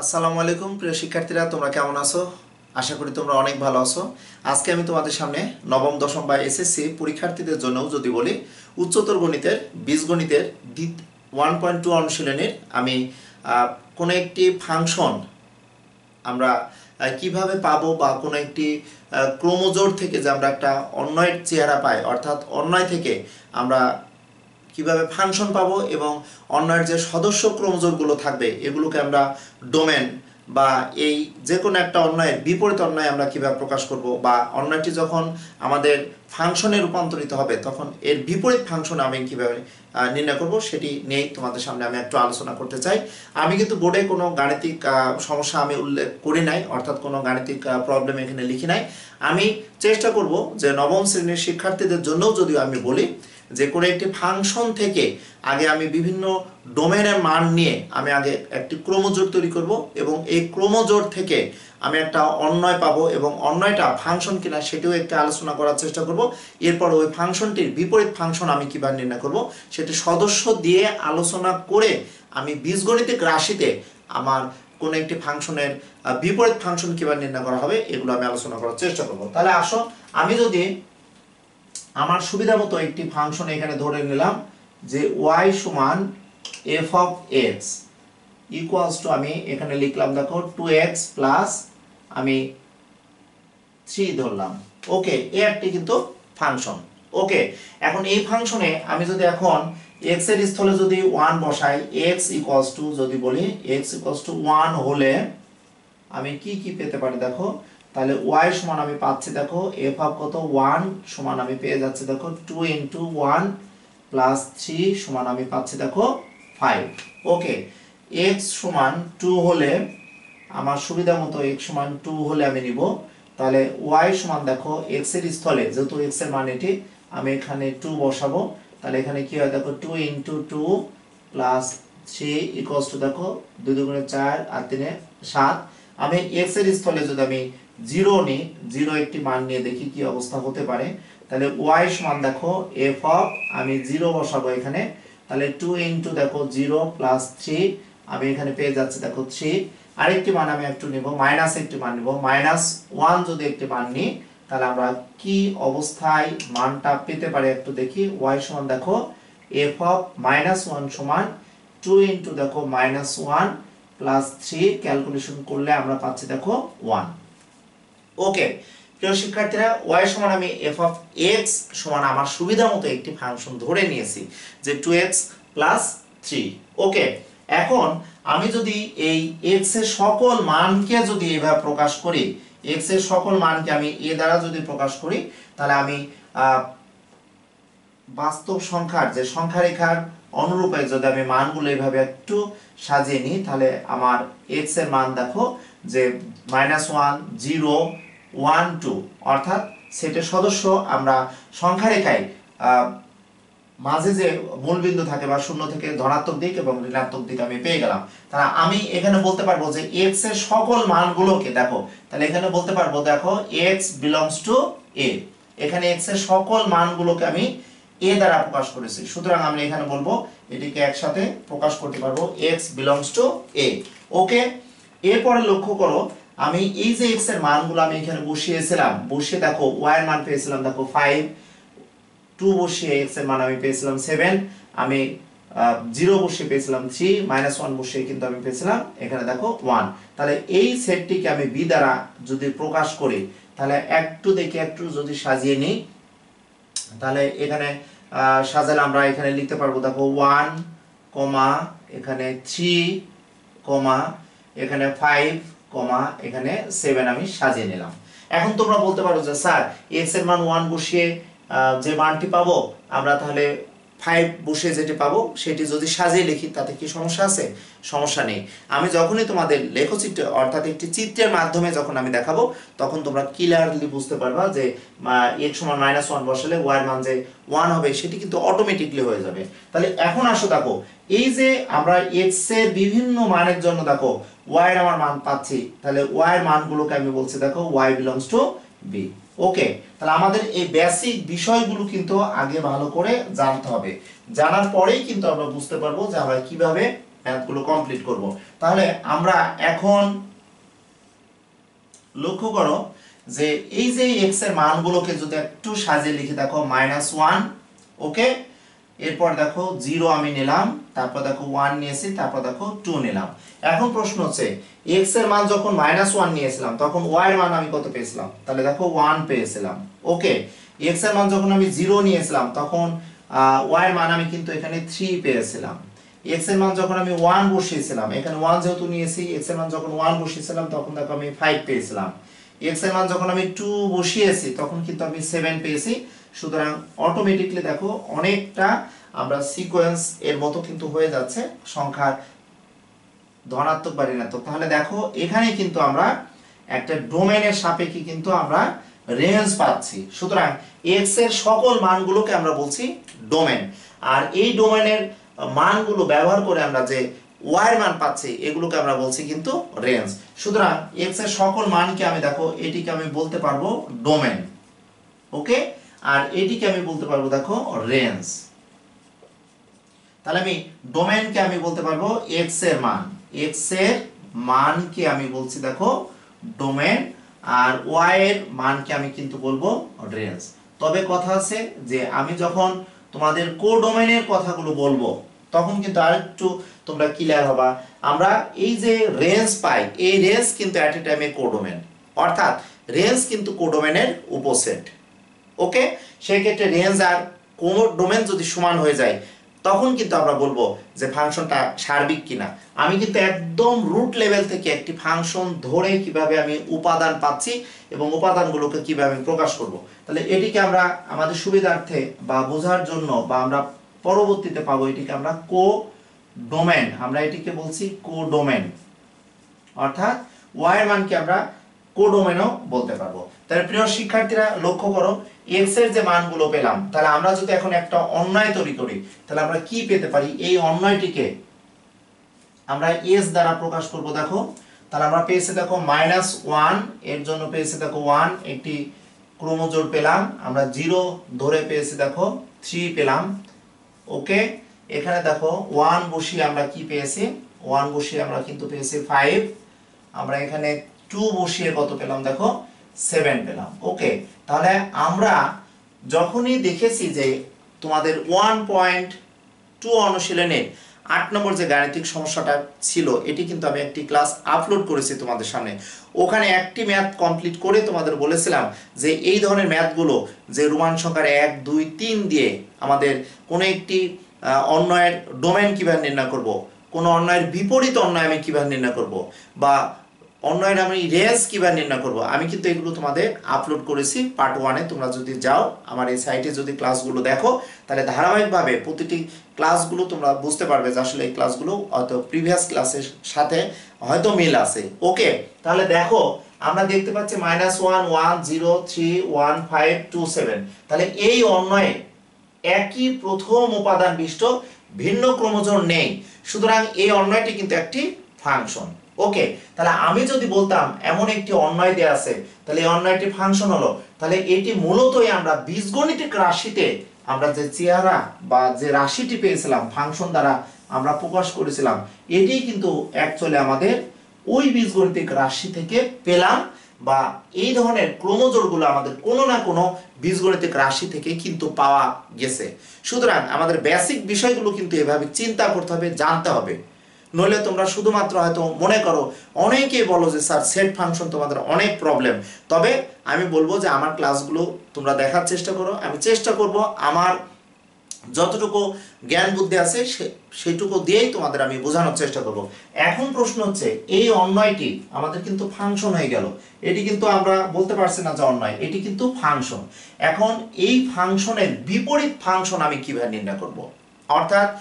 আসসালামু আলাইকুম, প্রিয় শিক্ষার্থীরা, তোমরা কেমন আছো? আশা করি তোমরা অনেক ভালো আছো। আজকে আমি তোমাদের সামনে নবম, দশম বা এসএসসি পরীক্ষার্থীদের জন্যও যদি বলি, উচ্চতর গণিতের বীজগণিতের ওয়ান পয়েন্ট টু অনুশীলনের আমি কোনো একটি ফাংশন আমরা কীভাবে পাবো বা কোনো একটি ক্রোমোজোর থেকে যে আমরা একটা অন্যয়ের চেহারা পাই, অর্থাৎ অন্যয় থেকে আমরা কীভাবে ফাংশন পাবো এবং অন্যের যে সদস্য ক্রোমোজোরগুলো থাকবে, এগুলোকে আমরা ডোমেন বা এই যে কোনো একটা অন্যায়ের বিপরীত অন্যায় আমরা কীভাবে প্রকাশ করব বা অন্যায়টি যখন আমাদের ফাংশনে রূপান্তরিত হবে, তখন এর বিপরীত ফাংশন আমি কীভাবে নির্ণয় করব সেটি নিয়েই তোমাদের সামনে আমি একটু আলোচনা করতে চাই। আমি কিন্তু বোর্ডে কোনো গাণিতিক সমস্যা আমি উল্লেখ করি নাই, অর্থাৎ কোনো গাণিতিক প্রবলেম এখানে লিখি নাই। আমি চেষ্টা করব যে নবম শ্রেণির শিক্ষার্থীদের জন্যও যদিও আমি বলি যে কোনো একটি ফাংশন থেকে আগে আমি বিভিন্ন ডোমেনের মান নিয়ে আমি আগে একটি ক্রোমোজোর তৈরি করব এবং এই ক্রোমোজোর থেকে আমি একটা অন্যয় পাবো এবং অন্যয়টা ফাংশন কিনা সেটিও একটা আলোচনা করার চেষ্টা করব। এরপর ওই ফাংশনটির বিপরীত ফাংশন আমি কীভাবে নির্ণয় করব সেটি সদস্য দিয়ে আলোচনা করে আমি বীজগণিতিক রাশিতে আমার কোনো একটি ফাংশনের বিপরীত ফাংশন কীভাবে নির্ণয় করা হবে এগুলো আমি আলোচনা করার চেষ্টা করব। তাহলে আসো আমি যদি আমার সুবিধা মতো একটি ফাংশন এখানে ধরে নিলাম যে ওয়াই সমান f of x equals to আমি এখানে লিখলাম, দেখো টু এক্স প্লাস আমি থ্রি ধরলাম। ওকে এ একটি কিন্তু ফাংশন ওকে এখন এই ফাংশনে আমি যদি এখন এক্সের স্থলে যদি ওয়ান বসাই এক্স ইকুয়ালস টু যদি বলি এক্স ইকুয়ালস টু ওয়ান হলে আমি কি কি পেতে পারি, দেখো? তাহলে y সমান আমি পাচ্ছি, দেখো, f অফ কত? 1 সমান আমি পেয়ে যাচ্ছি, দেখো 2 ইনটু 1 প্লাস 3 সমান আমি পাচ্ছি, দেখো 5 ওকে x সমান 2 হলে, আমার সুবিধা মতো x সমান 2 হলে আমি নিব। তাহলে y সমান, দেখো, x এর স্থলে, যেহেতু x এর মান এটি, আমি এখানে 2 বসাবো। তাহলে এখানে কি হয়, দেখো 2 into 2 plus three equals two দেখো, দুই দুগুণে চার আর তিনে সাত। আমি এক্সের স্থলে যদি আমি জিরো নিই জিরো একটি মান নিয়ে দেখি কি অবস্থা হতে পারে। তাহলে ওয়াই সমান দেখো, এফ অফ, আমি জিরো বসাবো এখানে। তাহলে টু ইন্টু দেখো জিরো প্লাস থ্রি, আমি এখানে পেয়ে যাচ্ছি দেখো থ্রি। আরেকটি মান আমি একটু নিব, মাইনাস একটি মান নিব। মাইনাস ওয়ান যদি একটি মান নিই, তাহলে আমরা কি অবস্থায় মানটা পেতে পারি একটু দেখি। ওয়াই সমান দেখো, এফ অফ মাইনাস ওয়ান সমান টু ইন্টু দেখো minus one plus three. Calculation করলে আমরা পাচ্ছি দেখো ওয়ান। ওকে প্রিয় শিক্ষার্থীরা ওয়াই সমান আমি এফ অফ এক্স সমান আমার সুবিধা মতো একটি ফাংশন ধরে নিয়েছি, যে two x plus three okay এখন আমি যদি এই এক্সের সকল মানকে যদি এভাবে প্রকাশ করি এক্সের সকল মানকে আমি এ দ্বারা যদি প্রকাশ করি, তাহলে আমি বাস্তব সংখ্যার, যে সংখ্যা রেখার অনুরূপে যদি আমি মানগুলো এইভাবে একটু সাজিয়ে নিই, তাহলে আমার এক্সের মান দেখো, যে minus one zero one two অর্থাৎ সেটের সদস্য আমরা সংখ্যা রেখায় মাঝে যে মূলবিন্দু থাকে বা শূন্য থেকে ধনাত্মক দিক এবং ঋণাত্মক দিক আমি পেয়ে গেলাম। তাহলে আমি এখানে বলতে পারব যে এক্সের সকল মানগুলোকে, দেখো, তাহলে এখানে বলতে পারব, দেখো এক্স বিলংস টু এ এখানে এক্সের সকল মানগুলোকে আমি এ দ্বারা প্রকাশ করেছি। সুতরাং আমি এখানে বলব, এটিকে একসাথে প্রকাশ করতে পারব x belongs to A okay, এরপরে লক্ষ্য করো আমি এই যে এক্সের মানগুলো আমি এখানে বসিয়েছিলাম, বসিয়ে দেখো ওয়াই এর মান পেয়েছিলাম দেখো ফাইভ টু বসিয়ে এক্সের মান আমি পেয়েছিলাম সেভেন আমি জিরো বসিয়ে পেয়েছিলাম থ্রি মাইনাস ওয়ান বসিয়ে কিন্তু আমি পেয়েছিলাম এখানে দেখো ওয়ান তাহলে এই সেটটিকে আমি বি দ্বারা যদি প্রকাশ করি, তাহলে একটু দেখে একটু যদি সাজিয়ে নিই, তাহলে এখানে সাজালে আমরা এখানে লিখতে পারব দেখো ওয়ান কমা এখানে থ্রি কমা এখানে ফাইভ কমা, এখানে সেভেন আমি সাজিয়ে নিলাম। এখন তোমরা বলতে পারো যে, স্যার এক্সের মান ওয়ান বসিয়ে যে মানটি পাবো, আমরা তাহলে ফাইভ বসিয়ে যেটি পাবো, সেটি যদি সাজিয়ে লিখি, তাতে কি সমস্যা আছে? সমস্যা নেই। আমি যখনই তোমাদের লেখচিত্র, অর্থাৎ একটি চিত্রের মাধ্যমে যখন আমি দেখাবো, তখন তোমরা ক্লিয়ারলি বুঝতে পারবা যে এক্স সমান মাইনাস ওয়ান বসালে ওয়াই মান যে ওয়ান হবে, সেটি কিন্তু অটোমেটিকলি হয়ে যাবে। তাহলে এখন আসো দেখো, এই যে আমরা এক্সের বিভিন্ন মানের জন্য দেখো ওয়াই এর আমার মান পাচ্ছি, তাহলে ওয়াই এর মানগুলোকে আমি বলছি, দেখো y belongs to B okay তাহলে আমাদের এই বেসিক বিষয়গুলো কিন্তু আগে ভালো করে জানতে হবে। জানার পরেই কিন্তু আমরা বুঝতে পারব যে আমরা কীভাবে ম্যাথগুলো কমপ্লিট করব। তাহলে আমরা এখন লক্ষ্য করো যে এই যে এক্সের মানগুলোকে যদি একটু সাজিয়ে লিখে, দেখো মাইনাস ওয়ান ওকে এরপর দেখো জিরো আমি নিলাম, তারপর দেখো ওয়ান নিয়েছি, তারপর দেখো টু নিলাম। এখন প্রশ্ন হচ্ছে এক্সের মান যখন মাইনাস ওয়ান নিয়েছিলাম, তখন ওয়াই এর মান আমি কত পেয়েছিলাম? তাহলে দেখো ওয়ান পেয়েছিলাম। ওকে এক্সের মান যখন আমি জিরো নিয়েছিলাম, তখন ওয়াই এর মান আমি কিন্তু এখানে থ্রি পেয়েছিলাম। এক্সের মান যখন আমি ওয়ান বসিয়েছিলাম, এখানে ওয়ান যেহেতু নিয়েছি এক্সের মান যখন ওয়ান বসিয়েছিলাম, তখন দেখো আমি ফাইভ পেয়েছিলাম। এক্সের মান যখন আমি টু বসিয়েছি, তখন কিন্তু আমি সেভেন পেয়েছি। সুতরাং অটোমেটিকলি দেখো অনেকটা আমরা সিকোয়েন্স এর মতো কিন্তু হয়ে যাচ্ছে, সংখ্যার ধনাত্মক বা ঋণাত্মক। তাহলে দেখো এখানে কিন্তু আমরা একটা ডোমেনের সাপেক্ষে কিন্তু আমরা রেঞ্জ পাচ্ছি। সুতরাং এক্সের সকল মানগুলোকে আমরা বলছি ডোমেন। আর এই ডোমেনের মানগুলো ব্যবহার করে আমরা যে ওয়াই মান পাচ্ছি, এগুলোকে আমরা বলছি কিন্তু রেঞ্জ। সুতরাং এক্সের সকল মানকে আমি দেখো, এটিকে আমি বলতে পারব ডোমেন। ওকে? আর এটিকে আমি বলতে পারব দেখো রেঞ্জ। তাহলে আমি ডোমেনকে আমি বলতে পারব এক্সের মান। এক্সের মানকে আমি বলছি, দেখো ডোমেন আর ওয়াই এর মানকে আমি কিন্তু বলব রেঞ্জ তবে কথা আছে যে আমি যখন তোমাদের কোডোমেনের কথাগুলো বলব, তখন কিন্তু আরেকটু তোমরা ক্লিয়ার হবা। আমরা এই যে রেঞ্জ পাই, এই রেঞ্জ কিন্তু অ্যাট এ টাইমে কোডোমেন অর্থাৎ রেঞ্জ কিন্তু কোডোমেনের উপসেট। ওকে সেই ক্ষেত্রে রেঞ্জ আর কোডোমেন যদি সমান হয়ে যায় তখন কিন্তু আমরা বলব যে ফাংশনটা সার্বিক কিনা। আমি কিন্তু একদম রুট লেভেল থেকে একটি ফাংশন ধরে কীভাবে আমি উপাদান পাচ্ছি এবং উপাদানগুলোকে কীভাবে প্রকাশ করব। তাহলে এটিকে আমরা আমাদের সুবিধার্থে বা বোঝার জন্য বা আমরা পরবর্তীতে পাবো এটিকে আমরা কো ডোমেন আমরা এটিকে বলছি কো ডোমেন অর্থাৎ ওয়াই মানকে আমরা কোডোমেনও বলতে পারব। তাহলে প্রিয় শিক্ষার্থীরা লক্ষ্য করো এক্সের যে মানগুলো পেলাম, তাহলে আমরা যদি এখন একটা অন্যায় তৈরি করি, তাহলে আমরা কি পেতে পারি? এই অন্যায়টিকে আমরা এস দ্বারা প্রকাশ করব, দেখো। তাহলে আমরা পেয়েছি, দেখো মাইনাস ওয়ানের জন্য পেয়েছি, দেখো ওয়ান একটি ক্রোমোজোর পেলাম। আমরা জিরো ধরে পেয়েছি, দেখো থ্রি পেলাম। ওকে এখানে, দেখো ওয়ান বসিয়ে আমরা কি পেয়েছি? ওয়ান বসিয়ে আমরা কিন্তু পেয়েছি ফাইভ আমরা এখানে টু বসিয়ে কত পেলাম, দেখো সেভেন পেলাম। ওকে তাহলে আমরা যখনই দেখেছি যে তোমাদের ওয়ান পয়েন্ট টু অনুশীলনে আট নম্বর যে গাণিতিক সমস্যাটা ছিল, এটি কিন্তু আমি একটি ক্লাস আপলোড করেছি তোমাদের সামনে। ওখানে একটি ম্যাথ কমপ্লিট করে তোমাদের বলেছিলাম যে এই ধরনের ম্যাথগুলো যে রোমান সংখ্যার এক, দুই, তিন দিয়ে আমাদের কোনো একটি অন্যয়ের ডোমেন কীভাবে নির্ণয় করব, কোনো অন্যয়ের বিপরীত অন্যয় আমি কীভাবে নির্ণয় করব, বা অন্যয়ের আমি রেস কীভাবে নির্ণয় করব? আমি কিন্তু এগুলো তোমাদের আপলোড করেছি পার্ট ওয়ানে তোমরা যদি যাও, আমার এই সাইটে যদি ক্লাসগুলো দেখো, তাহলে ধারাবাহিকভাবে প্রতিটি ক্লাসগুলো তোমরা বুঝতে পারবে যে আসলে এই ক্লাসগুলো হয়তো প্রিভিয়াস ক্লাসের সাথে হয়তো মিল আছে। ওকে তাহলে দেখো, আমরা দেখতে পাচ্ছি minus one one zero three one five two seven তাহলে এই অন্যয়ে একই প্রথম উপাদান বিশিষ্ট ভিন্ন ক্রোমোজোম নেই। সুতরাং এই অন্যয়টি কিন্তু একটি ফাংশন ওকে তাহলে আমি যদি বলতাম, এমন একটি অন্যায় দেয়া আছে, তাহলে এই অন্যয়টি ফাংশন হলো। তাহলে এটি মূলতই আমরা বীজগণিতিক রাশিতে আমরা যে চেহারা বা যে রাশিটি পেয়েছিলাম ফাংশন দ্বারা আমরা প্রকাশ করেছিলাম, এটি কিন্তু অ্যাকচুয়ালি আমাদের ওই বীজগণিতিক রাশি থেকে পেলাম বা এই ধরনের ক্রোমোজোরগুলো আমাদের কোনো না কোনো বীজগণিতিক রাশি থেকে কিন্তু পাওয়া গেছে। সুতরাং আমাদের বেসিক বিষয়গুলো কিন্তু এভাবে চিন্তা করতে হবে, জানতে হবে। নইলে তোমরা শুধুমাত্র হয়তো মনে করো, অনেকেই বলো যে, স্যার সেট ফাংশন তোমাদের অনেক প্রবলেম তবে আমি বলব যে, আমার ক্লাসগুলো তোমরা দেখার চেষ্টা করো। আমি চেষ্টা করব আমার যতটুকু জ্ঞান বুদ্ধি আছে, সে- সেইটুকু দিয়েই তোমাদের আমি বোঝানোর চেষ্টা করব। এখন প্রশ্ন হচ্ছে, এই অন্যয়টি আমাদের কিন্তু ফাংশন হয়ে গেল। এটি কিন্তু আমরা বলতে পারছি না যে অন্যয়, এটি কিন্তু ফাংশন এখন এই ফাংশনের বিপরীত ফাংশন আমি কীভাবে নির্ণয় করব? অর্থাৎ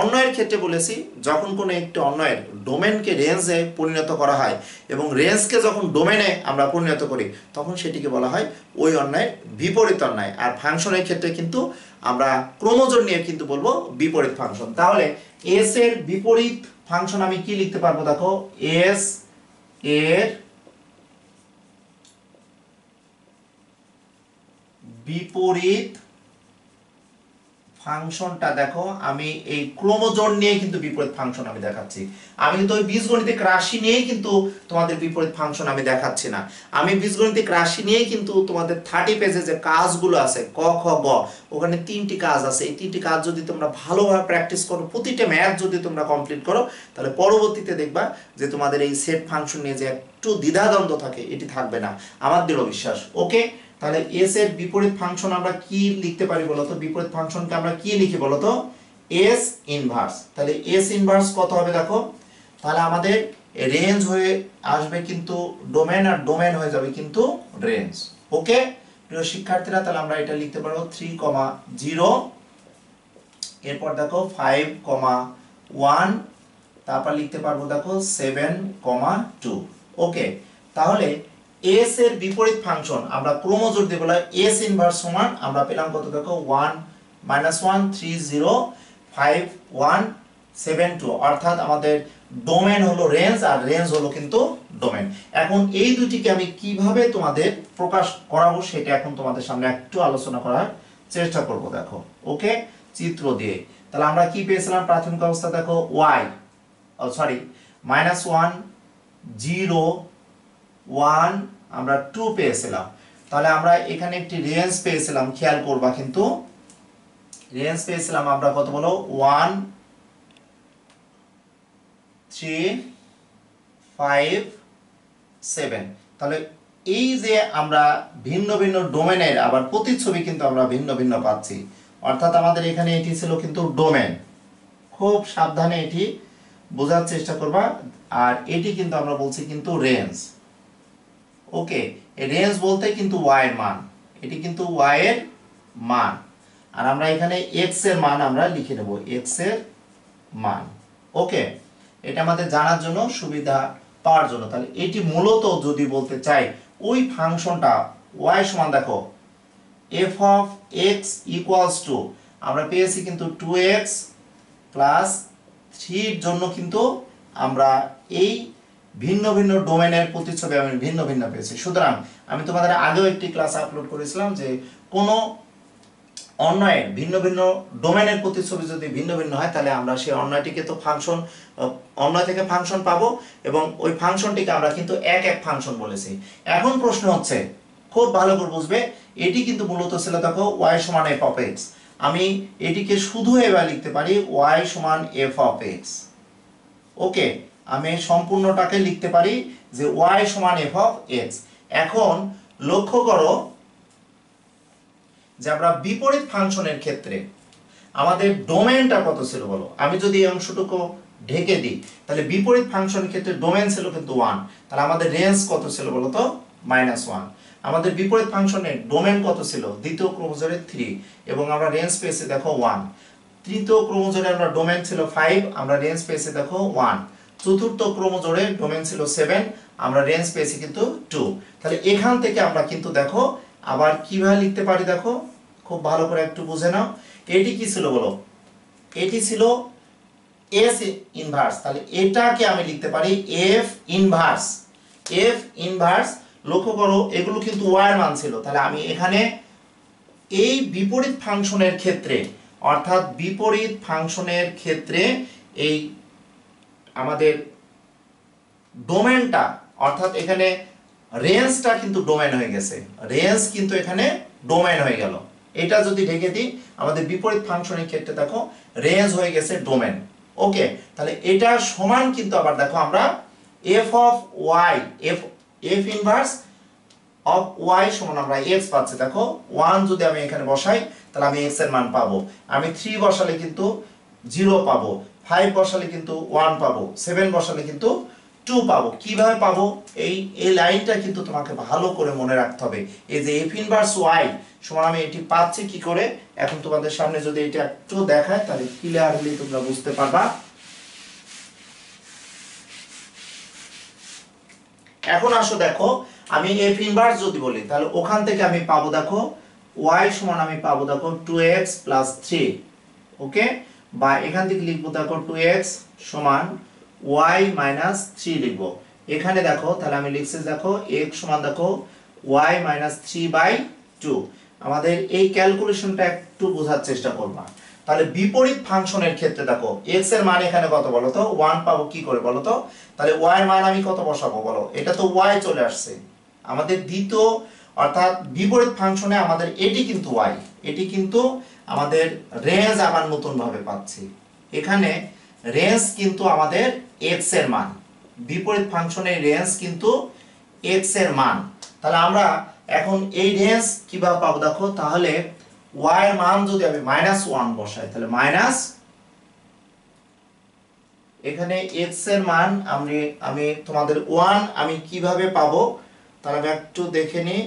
অন্যয়ের ক্ষেত্রে বলেছি, যখন কোনো একটি অন্যয়ের ডোমেনকে রেঞ্জে পরিণত করা হয় এবং রেঞ্জকে যখন ডোমেনে আমরা পরিণত করি, তখন সেটিকে বলা হয় ওই অন্যায়ের বিপরীত অন্যায়। আর ফাংশনের ক্ষেত্রে কিন্তু আমরা ক্রোমোজোম নিয়ে কিন্তু বলব বিপরীত ফাংশন তাহলে এস এর বিপরীত ফাংশন আমি কি লিখতে পারব দেখো? এস এর বিপরীত ফাংশনটা দেখো, আমি এই ক্রোমোজোম নিয়ে কিন্তু বিপরীত ফাংশন আমি দেখাচ্ছি। আমি কিন্তু ওই বীজগণিতিক রাশি নিয়েই কিন্তু তোমাদের বিপরীত ফাংশন আমি দেখাচ্ছি না। আমি বীজগণিতিক রাশি নিয়েই কিন্তু তোমাদের থার্টি পেজে যে কাজগুলো আছে, ক, খ, গ, ওখানে তিনটি কাজ আছে। এই তিনটি কাজ যদি তোমরা ভালোভাবে প্র্যাকটিস করো, প্রতিটা ম্যাথ যদি তোমরা কমপ্লিট করো, তাহলে পরবর্তীতে দেখবা যে তোমাদের এই সেট ফাংশন নিয়ে যে একটু দ্বিধাদ্বন্দ্ব থাকে, এটি থাকবে না। আমার দৃঢ় বিশ্বাস। ওকে তাহলে এস এর বিপরীত ফাংশন আমরা কি লিখতে পারি বলতো বিপরীত ফাংশনকে আমরা কি লিখি বলতো এস ইনভার্স তাহলে এস ইনভার্স কত হবে দেখো? তাহলে আমাদের রেঞ্জ হয়ে আসবে কিন্তু ডোমেন আর ডোমেন হয়ে যাবে কিন্তু রেঞ্জ ওকে প্রিয় শিক্ষার্থীরা, তাহলে আমরা এটা লিখতে পারব থ্রি কমা জিরো এরপর দেখো ফাইভ কমা ওয়ান তারপর লিখতে পারব দেখো সেভেন কমা টু ওকে তাহলে এস এর বিপরীত ফাংশন আমরা ক্রোমোজোর দিয়ে বলা এস ইনভার্স সমান, আমরা পেলাম কত দেখো? One minus one three zero five one seven two অর্থাৎ আমাদের ডোমেন হলো রেঞ্জ আর রেঞ্জ হলো কিন্তু ডোমেন এখন এই দুটিকে আমি কীভাবে তোমাদের প্রকাশ করাবো সেটা এখন তোমাদের সামনে একটু আলোচনা করার চেষ্টা করব, দেখো। ওকে? চিত্র দিয়ে। তাহলে আমরা কি পেয়েছিলাম? প্রাথমিক অবস্থা দেখো y sorry minus one zero one আমরা টু পেয়েছিলাম। তাহলে আমরা এখানে একটি রেঞ্জ পেয়েছিলাম, খেয়াল করবা কিন্তু। রেঞ্জ পেয়েছিলাম আমরা কত বলো? One, three, five, seven. তাহলে এই যে আমরা ভিন্ন ভিন্ন ডোমেনের আবার প্রতিচ্ছবি কিন্তু আমরা ভিন্ন ভিন্ন পাচ্ছি। অর্থাৎ আমাদের এখানে এটি ছিল কিন্তু ডোমেন। খুব সাবধানে এটি বোঝার চেষ্টা করবা। আর এটি কিন্তু আমরা বলছি কিন্তু রেঞ্জ। ওকে রেঞ্জ বলতে কিন্তু ওয়াই এর মান। এটি কিন্তু ওয়াই এর মান। আর আমরা এখানে এক্সের মান আমরা লিখে নেব এক্সের মান। ওকে, এটা আমাদের জানার জন্য সুবিধা পাওয়ার জন্য। তাহলে এটি মূলত যদি বলতে চাই, ওই ফাংশনটা ওয়াই সমান, দেখো f of x equals to আমরা পেয়েছি কিন্তু টু এক্স প্লাস থ্রির জন্য কিন্তু আমরা এই ভিন্ন ভিন্ন ডোমেনের প্রতিচ্ছবি আমি ভিন্ন ভিন্ন পেয়েছি। সুতরাং আমি তোমাদের আগেও একটি ক্লাস আপলোড করেছিলাম যে কোনো অন্যয়ের, ভিন্ন ভিন্ন ডোমেনের প্রতিচ্ছবি যদি ভিন্ন ভিন্ন হয়, তাহলে আমরা সেই অন্যটিকে তো ফাংশন অন্যয় থেকে ফাংশন পাবো এবং ওই ফাংশনটিকে আমরা কিন্তু এক এক ফাংশন বলেছি। এখন প্রশ্ন হচ্ছে, খুব ভালো করে বুঝবে, এটি কিন্তু মূলত ছিল দেখো ওয়াই সমান এফ অফ এক্স আমি এটিকে শুধু এবার লিখতে পারি ওয়াই সমান এফ অফ এক্স ওকে আমি সম্পূর্ণটাকে লিখতে পারি যে ওয়াই সমান এফ অফ এক্স এখন লক্ষ্য করো যে আমরা বিপরীত ফাংশনের ক্ষেত্রে আমাদের ডোমেনটা কত ছিল বলো? আমি যদি এই অংশটুকু ঢেকে দিই, তাহলে বিপরীত ফাংশনের ক্ষেত্রে ডোমেন ছিল কিন্তু ওয়ান তাহলে আমাদের রেঞ্জ কত ছিল বলো তো? মাইনাস ওয়ান আমাদের বিপরীত ফাংশনের ডোমেন কত ছিল? দ্বিতীয় ক্রোমোজোরে থ্রি এবং আমরা রেঞ্জ পেয়েছি দেখো ওয়ান তৃতীয় ক্রোমোজোরে আমরা ডোমেন ছিল ফাইভ আমরা রেঞ্জ পেয়েছি দেখো ওয়ান চতুর্থ ক্রোমোজোরে ডোমেন ছিল সেভেন, আমরা রেঞ্জ পেয়েছি কিন্তু টু। তাহলে এখান থেকে আমরা কিন্তু দেখো, আবার কীভাবে লিখতে পারি দেখো? খুব ভালো করে একটু বুঝে নাও। এটি কি ছিল বলো? এটি ছিল এস ইনভার্স তাহলে এটাকে আমি লিখতে পারি এফ ইনভার্স এফ ইনভার্স লক্ষ্য করো, এগুলো কিন্তু ওয়ার মান ছিল। তাহলে আমি এখানে এই বিপরীত ফাংশনের ক্ষেত্রে, অর্থাৎ বিপরীত ফাংশনের ক্ষেত্রে এই আমাদের ডোমেনটা, অর্থাৎ এখানে রেঞ্জটা কিন্তু ডোমেন হয়ে গেছে। রেঞ্জ কিন্তু এখানে ডোমেন হয়ে গেল। এটা যদি ঢেকে দিই, আমাদের বিপরীত ফাংশনের ক্ষেত্রে দেখো, রেঞ্জ হয়ে গেছে ডোমেন। ওকে, তাহলে এটা সমান কিন্তু আবার দেখো আমরা f of y f f inverse of y সমান আমরা এক্স পাচ্ছি। দেখো ওয়ান যদি আমি এখানে বসাই, তাহলে আমি এক্সের মান পাবো। আমি থ্রি বসালে কিন্তু জিরো পাবো। ফাইভ বসালে কিন্তু ওয়ান পাবো সেভেন বসালে কিন্তু টু পাবো। কীভাবে পাবো? এই এই লাইনটা কিন্তু তোমাকে ভালো করে মনে রাখতে হবে। এই যে এফ ইনভার্স ওয়াই সমান আমি এটি পাচ্ছি কি করে? এখন তোমাদের সামনে যদি এটা একটু দেখায়, তাহলে ক্লিয়ারলি তোমরা বুঝতে পারবা। এখন আসো দেখো, আমি এফ ইনভার্স যদি বলি, তাহলে ওখান থেকে আমি পাবো দেখো ওয়াই সমান আমি পাবো দেখো two x plus three okay বা এখান থেকে লিখব দেখো টু এক্স সমান ওয়াই মাইনাস থ্রি লিখব। এখানে দেখো, তাহলে আমি লিখছি দেখো এক্স সমান দেখো y minus three by two আমাদের এই ক্যালকুলেশনটা একটু বোঝার চেষ্টা করবা। তাহলে বিপরীত ফাংশনের ক্ষেত্রে দেখো এক্সের মান এখানে কত বলো তো? ওয়ান পাবো কি করে বলো তো? তাহলে ওয়াই এর মান আমি কত বসাবো বলো? এটা তো ওয়াই চলে আসছে। আমাদের দ্বিতীয়, অর্থাৎ বিপরীত ফাংশনে আমাদের এটি কিন্তু ওয়াই এটি কিন্তু আমাদের রেঞ্জ আবার নতুন ভাবে পাচ্ছি। এখানে রেঞ্জ কিন্তু আমাদের এক্সের মান। বিপরীত ফাংশনের রেঞ্জ কিন্তু এক্সের মান। তাহলে আমরা এখন এই রেঞ্জ কীভাবে পাবো দেখো? তাহলে ওয়াই এর মান যদি আমি মাইনাস ওয়ান বসাই, তাহলে মাইনাস এখানে x এর মান আমি আমি তোমাদের ওয়ান আমি কীভাবে পাবো? তাহলে আমি একটু দেখে নিই।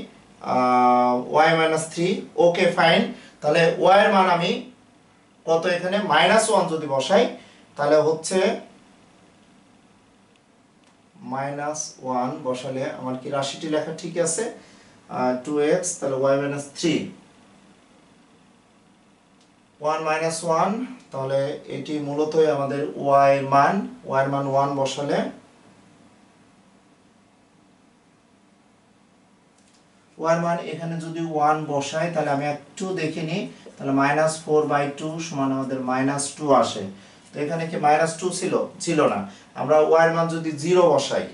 Y minus three okay fine তাহলে এর মান আমি কত এখানে? মাইনাস ওয়ান যদি বসাই, তাহলে হচ্ছে মাইনাস ওয়ান বসালে আমার কি রাশিটি লেখা ঠিক আছে? টু এক্স তাহলে y minus three one minus one তাহলে এটি মূলতই আমাদের ওয়াই মান ওয়াই মান ওয়ান বসালে ওয়াই মান এখানে যদি ওয়ান বসাই তাহলে আমি একটু দেখে নিই। তাহলে মাইনাস ফোর বাই টু সমান আমাদের মাইনাস টু আসে। তো এখানে কি মাইনাস টু ছিল? ছিল না। আমরা ওয়াই মান যদি জিরো বসাই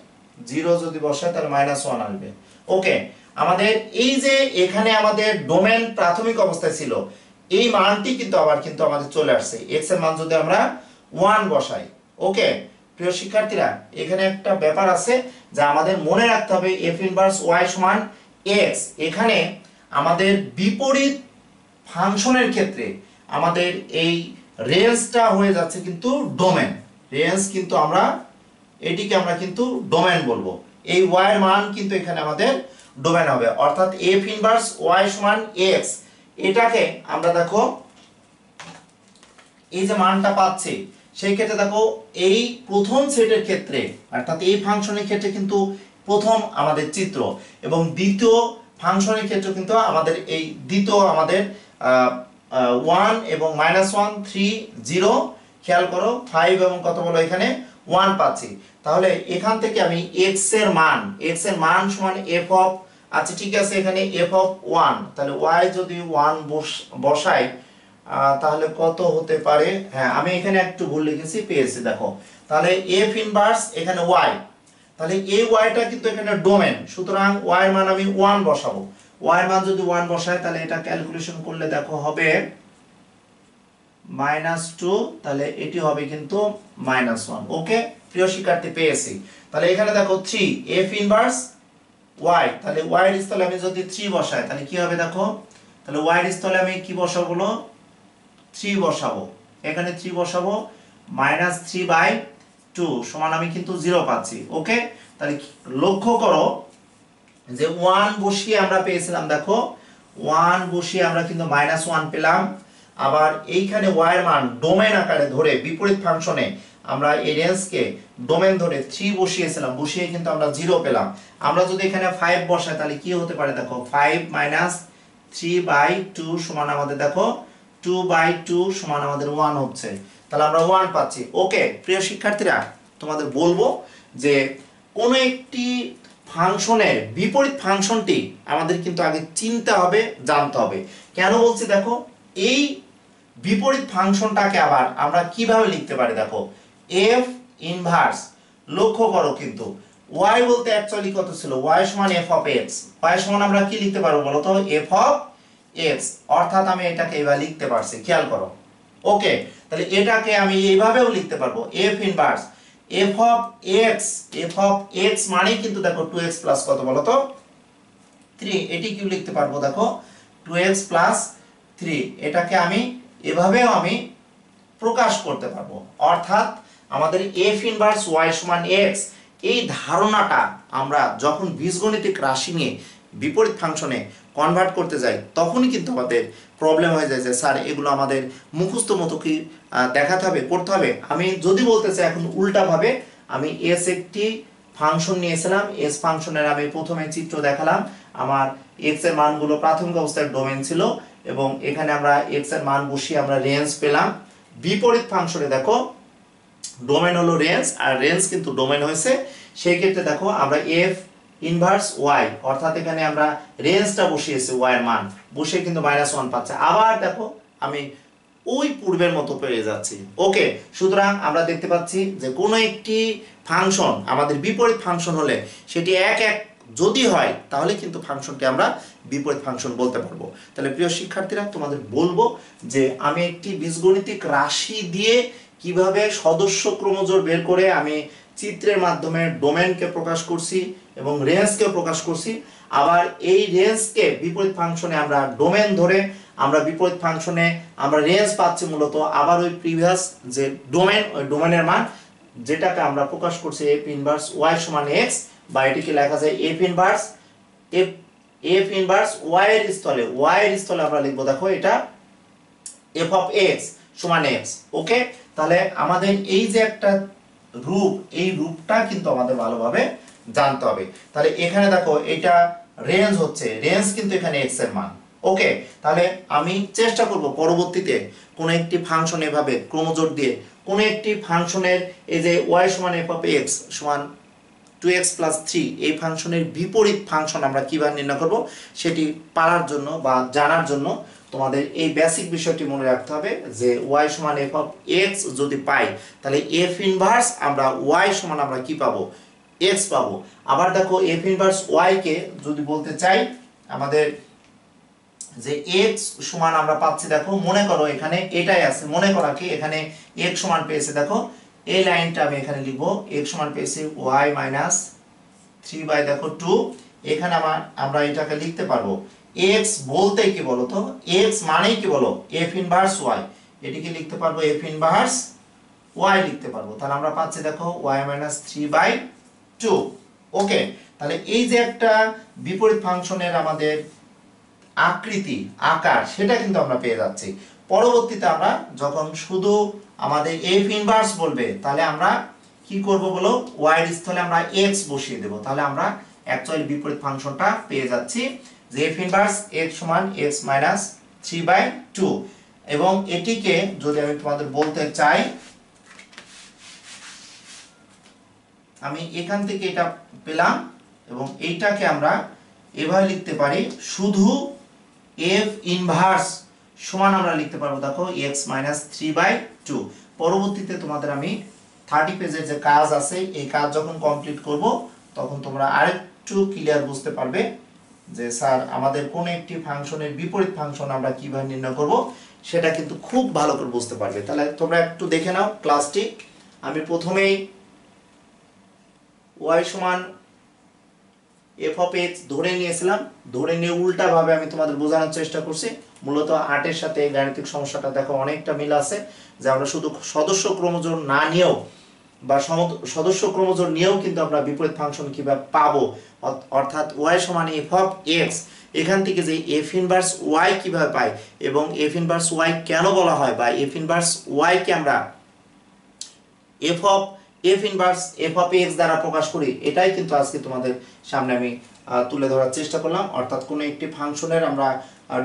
জিরো যদি বসাই তাহলে মাইনাস ওয়ান আসবে। ওকে আমাদের এই যে এখানে আমাদের ডোমেন প্রাথমিক অবস্থায় ছিল, এই মানটি কিন্তু আবার কিন্তু আমাদের চলে আসছে। এক্সের মান যদি আমরা ওয়ান বসাই ওকে প্রিয় শিক্ষার্থীরা, এখানে একটা ব্যাপার আছে যা আমাদের মনে রাখতে হবে এফ ইনভার্স ওয়াই সমান এক্স এখানে আমাদের বিপরীত ফাংশনের ক্ষেত্রে আমাদের এই রেঞ্জটা হয়ে যাচ্ছে কিন্তু ডোমেন। রেঞ্জ কিন্তু আমরা, এটিকে আমরা কিন্তু ডোমেন বলব। এই ওয়াই এর মান কিন্তু এখানে আমাদের ডোমেন হবে। অর্থাৎ এফ ইনভার্স ওয়াই সমান এক্স এটাকে আমরা দেখো, এই যে মানটা পাচ্ছি, সেই ক্ষেত্রে দেখো এই প্রথম সেটের ক্ষেত্রে, অর্থাৎ এই ফাংশনের ক্ষেত্রে কিন্তু প্রথম আমাদের চিত্র। এবং দ্বিতীয় ফাংশনের ক্ষেত্রে কিন্তু আমাদের এই দ্বিতীয় আমাদের ওয়ান এবং মাইনাস ওয়ান থ্রি জিরো খেয়াল করো ফাইভ এবং কত বলো এখানে? ওয়ান পাচ্ছি। তাহলে এখান থেকে আমি এক্সের মান এক্সের মান সমান এফ অফ আচ্ছা ঠিক আছে, এখানে এফ অফ ওয়ান তাহলে ওয়াই যদি ওয়ান বসাই তাহলে কত হতে পারে? হ্যাঁ আমি এখানে একটু ভুল লিখেছি, পেয়েছি, দেখো। তাহলে এফ ইনভার্স এখানে ওয়াই তাহলে এই ওয়াইটা কিন্তু এখানে ডোমেন সুতরাং ওয়াই মান আমি ওয়ান বসাবো। ওয়াই মান যদি ওয়ান বসাই তাহলে এটা ক্যালকুলেশন করলে দেখো হবে মাইনাস টু তাহলে এটি হবে কিন্তু মাইনাস ওয়ান ওকে প্রিয় শিক্ষার্থী, পেয়েছি। তাহলে এখানে দেখো থ্রি এফ ইনভার্স ওয়াই তাহলে ওয়াই এর স্থলে আমি যদি থ্রি বসাই, তাহলে কি হবে দেখো? তাহলে ওয়াই এর স্থলে আমি কি বসাবো থ্রি বসাবো। এখানে থ্রি বসাবো মাইনাস থ্রি বাই টু সমান আমি কিন্তু জিরো পাচ্ছি ওকে তাহলে লক্ষ্য করো যে ওয়ান বসিয়ে আমরা পেয়েছিলাম, দেখো ওয়ান বসিয়ে আমরা কিন্তু মাইনাস ওয়ান পেলাম। আবার এইখানে ওয়ার মান ডোমেন আকারে ধরে বিপরীত ফাংশনে আমরা এই রেঞ্জকে ডোমেন ধরে থ্রি বসিয়েছিলাম, বসিয়ে কিন্তু আমরা জিরো পেলাম। আমরা যদি এখানে ফাইভ বসাই, তাহলে কি হতে পারে, দেখো five minus three by two সমান আমাদের, দেখো টু বাই টু সমান আমাদের ওয়ান হচ্ছে। তাহলে আমরা ওয়ান পাচ্ছি। ওকে প্রিয় শিক্ষার্থীরা, তোমাদের বলব যে কোনো একটি ফাংশনের বিপরীত ফাংশনটি আমাদের কিন্তু আগে চিনতে হবে, জানতে হবে। কেন বলছি দেখো, এই বিপরীত ফাংশনটাকে আবার আমরা কীভাবে লিখতে পারি দেখো? এফ ইনভার্স লক্ষ্য করো কিন্তু, y বলতে অ্যাকচুয়ালি কত ছিল? y সমান f অফ x y সমান আমরা কি লিখতে পারব বলো তো? f অফ x অর্থাৎ আমি এটাকে এবার লিখতে পারছি, খেয়াল করো। ওকে তাহলে এটাকে আমি এইভাবেও লিখতে পারব, f inverse f of x, f of x মানে কিন্তু দেখো 2x প্লাস কত বলো তো 3 এটি কি লিখতে পারব দেখো 2x প্লাস 3 এটাকে আমি এভাবেও আমি প্রকাশ করতে পারব। অর্থাৎ আমাদের f ইনভার্স y সমান x, এই ধারণাটা আমরা যখন বীজগণিতিক রাশি নিয়ে বিপরীত ফাংশনে কনভার্ট করতে যাই, তখনই কিন্তু আমাদের প্রবলেম হয়ে যায় যে, স্যার, এগুলো আমাদের মুখস্থ মতো কি দেখাতে হবে, করতে হবে? আমি যদি বলতে চাই এখন উল্টাভাবে, আমি এস একটি ফাংশন নিয়েছিলাম এস ফাংশনের আমি প্রথমে চিত্র দেখালাম। আমার এক্সের মানগুলো প্রাথমিক অবস্থায় ডোমেন ছিল এবং এখানে আমরা এক্সের মান বসিয়ে আমরা রেঞ্জ পেলাম। বিপরীত ফাংশনে দেখো ডোমেন হলো রেঞ্জ আর রেঞ্জ কিন্তু ডোমেন হয়েছে। সেই ক্ষেত্রে দেখো, আমরা এফ ইনভার্স ওয়াই অর্থাৎ এখানে আমরা রেঞ্জটা বসিয়েছি ওয়াই এর মান। বসে কিন্তু মাইনাস ওয়ান পাচ্ছে। আবার দেখো, আমি ওই পূর্বের মতো পেয়ে যাচ্ছি। ওকে সুতরাং আমরা দেখতে পাচ্ছি যে কোনো একটি ফাংশন আমাদের বিপরীত ফাংশন হলে সেটি এক এক যদি হয়, তাহলে কিন্তু ফাংশনকে আমরা বিপরীত ফাংশন বলতে পারব। তাহলে প্রিয় শিক্ষার্থীরা, তোমাদের বলব যে আমি একটি বীজগণিতিক রাশি দিয়ে কীভাবে সদস্য ক্রমজোর বের করে আমি চিত্রের মাধ্যমে ডোমেনকে প্রকাশ করছি এবং রেঞ্জকে প্রকাশ করছি। আবার এই রেঞ্জকে বিপরীত ফাংশনে আমরা ডোমেন ধরে আমরা বিপরীত ফাংশনে আমরা রেঞ্জ পাচ্ছি মূলত আবার ওই প্রিভিয়াস যে ডোমেন, ওই ডোমেনের মান, যেটাকে আমরা প্রকাশ করছি এফ ইনভার্স ওয়াই সমান এক্স বা এটিকে লেখা যায় f inverse f inverse y এর স্থলে ওয়াই এর স্থলে আমরা লিখব, দেখো এটা এফ অফ এক্স সমান এক্স ওকে তাহলে আমাদের এই যে একটা রূপ, এই রূপটা কিন্তু আমাদের ভালোভাবে জানতে হবে। তাহলে এখানে দেখো এটা রেঞ্জ হচ্ছে রেঞ্জ কিন্তু এখানে এক্সের মান। ওকে তাহলে আমি চেষ্টা করব পরবর্তীতে কোন একটি ফাংশন এভাবে ক্রমজোড় দিয়ে, কোন একটি ফাংশনের এই যে ওয়াই সমান এফ অফ এক্স সমান টু এক্স প্লাস থ্রি এই ফাংশনের বিপরীত ফাংশন আমরা কীভাবে নির্ণয় করব সেটি পারার জন্য বা জানার জন্য তোমাদের এই বেসিক বিষয়টি মনে রাখতে হবে যে ওয়াই সমান এফ অফ এক্স যদি পাই, তাহলে এফ ইনভার্স আমরা ওয়াই সমান আমরা কি পাবো? এক্স পাবো। আবার দেখো এফ ইনভার্স ওয়াই কে যদি বলতে চাই, আমাদের যে এক্স সমান আমরা পাচ্ছি, দেখো, মনে করো এখানে এটাই আছে, মনে করা কি, এখানে এক্স সমান পেয়েছে, দেখো, এই লাইনটা আমি এখানে লিখব এক্স সমান পেয়েছি ওয়াই মাইনাস থ্রি বাই দেখো টু এখানে আমার, আমরা এটাকে লিখতে পারব। এক্স বলতে কি বলো তো এক্স মানেই কি বলো? এফ ইনভার্স ওয়াই এটিকে লিখতে পারব এফ ইনভার্স ওয়াই লিখতে পারব। তাহলে আমরা পাচ্ছি, দেখো y minus three by two okay তাহলে এই যে একটা বিপরীত ফাংশনের আমাদের আকৃতি, আকার, সেটা কিন্তু আমরা পেয়ে যাচ্ছি। পরবর্তীতে আমরা যখন শুধু আমাদের এফ ইনভার্স বলবে, তাহলে আমরা কি করব বলো? ওয়াই এর স্থলে আমরা এক্স বসিয়ে দেব। তাহলে আমরা অ্যাকচুয়ালি বিপরীত ফাংশনটা পেয়ে যাচ্ছি যে এফ ইনভার্স এক্স সমান x minus three by two এবং এটিকে যদি আমি তোমাদের বলতে চাই আমি এখান থেকে এটা পেলাম এবং এইটাকে আমরা এভাবে লিখতে পারি, শুধু এফ ইনভার্স সমান আমরা লিখতে পারব, দেখো x minus three by two পরবর্তীতে তোমাদের আমি থার্টি পেজের যে কাজ আছে, এই কাজ যখন কমপ্লিট করব, তখন তোমরা আরেকটু ক্লিয়ার বুঝতে পারবে যে, স্যার, আমাদের কোন একটি ফাংশনের বিপরীত ফাংশন আমরা কীভাবে নির্ণয় করব, সেটা কিন্তু খুব ভালো করে বুঝতে পারবে। তাহলে তোমরা একটু দেখে নাও ক্লাসটি আমি প্রথমেই ওয়াই সমান এফ অফ ধরে নিয়েছিলাম, ধরে নিয়ে উল্টাভাবে আমি তোমাদের বোঝানোর চেষ্টা করছি। মূলত আটের সাথে গাণিতিক সমস্যাটা দেখো অনেকটা মিল আছে, যে আমরা শুধু সদস্য ক্রমজোর না নিয়েও বা সদস্য ক্রমজোর নিয়েও কিন্তু আমরা বিপরীত ফাংশন কীভাবে পাবো? অর্থ- অর্থাৎ ওয়াই সমান এফ অফ এক্স এখান থেকে যে এফ ইনভার্স ওয়াই কীভাবে পাই এবং এফ ইনভার্স ওয়াই কেন বলা হয় বা এফ ইনভার্স ওয়াই কে আমরা f of f inverse f of x দ্বারা প্রকাশ করি, এটাই কিন্তু আজকে তোমাদের সামনে আমি তুলে ধরার চেষ্টা করলাম। অর্থাৎ কোনো একটি ফাংশনের আমরা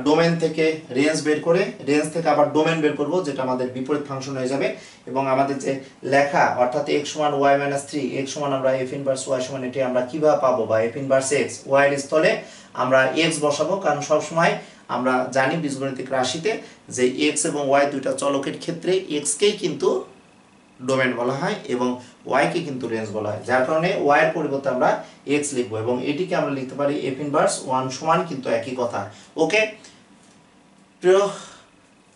ডোমেন থেকে রেঞ্জ বের করে রেঞ্জ থেকে আবার ডোমেন বের করব, যেটা আমাদের বিপরীত ফাংশন হয়ে যাবে। এবং আমাদের যে লেখা, অর্থাৎ এক্স সমান ওয়াই মাইনাস থ্রি এক্স সমান আমরা এফ ইনভার্স ওয়াই সমান এটি আমরা কীভাবে পাবো, বা এফ ইনভার্স এক্স ওয়াই এর স্থলে আমরা এক্স বসাবো। কারণ সবসময় আমরা জানি বীজগণিতিক রাশিতে যে এক্স এবং ওয়াই দুইটা চলকের ক্ষেত্রে এক্সকেই কিন্তু ডোমেন বলা হয় এবং ওয়াইকে কিন্তু রেঞ্জ বলা হয়। যার কারণে ওয়াই এর পরিবর্তে আমরা এক্স লিখব এবং এটিকে আমরা লিখতে পারি এফ ইনভার্স ওয়ান সমান কিন্তু একই কথা। ওকে প্রিয়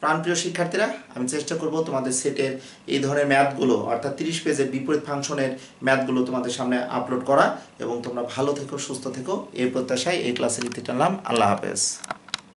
প্রাণপ্রিয় শিক্ষার্থীরা, আমি চেষ্টা করব তোমাদের সেটের এই ধরনের ম্যাথগুলো অর্থাৎ তিরিশ পেজের বিপরীত ফাংশনের ম্যাথগুলো তোমাদের সামনে আপলোড করা এবং তোমরা ভালো থেকো, সুস্থ থেকো, এই প্রত্যাশায় এই ক্লাসে লিখতে টানলাম। আল্লাহ হাফেজ।